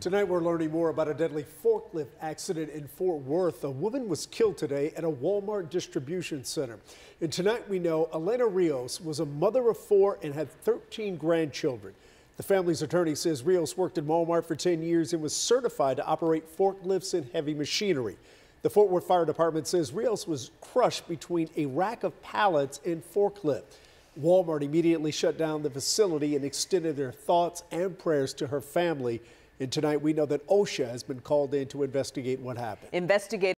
Tonight we're learning more about a deadly forklift accident in Fort Worth. A woman was killed today at a Walmart distribution center. And tonight we know Elena Rios was a mother of four and had 13 grandchildren. The family's attorney says Rios worked in Walmart for 10 years and was certified to operate forklifts and heavy machinery. The Fort Worth Fire Department says Rios was crushed between a rack of pallets and forklift. Walmart immediately shut down the facility and extended their thoughts and prayers to her family. And tonight we know that OSHA has been called in to investigate what happened. Investigate